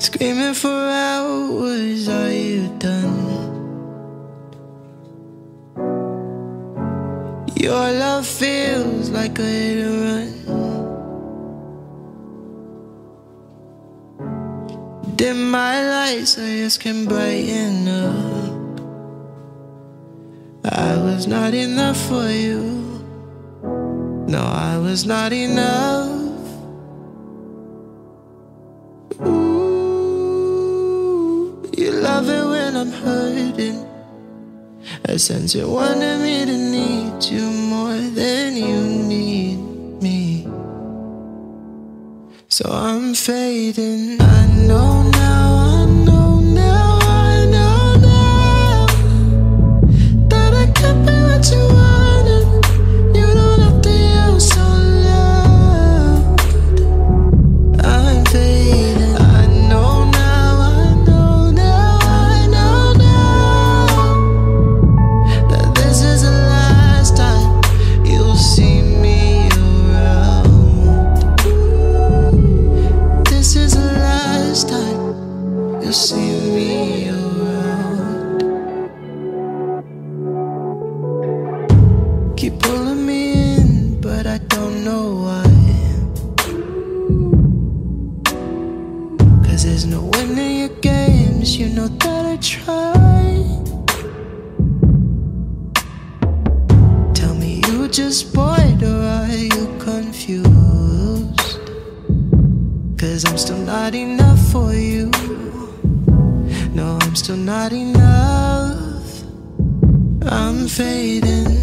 Screaming for hours, are you done? Your love feels like a hit and run. Dim my lights so yours can brighten up. I was not enough for you. No, I was not enough. Love it when I'm hurting. I sense you wanted me to need you more than you need me. So I'm fading. I know you'll see me. Keep pulling me in, but I don't know why. Cause there's no winning your games, you know that I try. Tell me you just bored or are you confused? Cause I'm still not enough for you. I'm still not enough. I'm fading.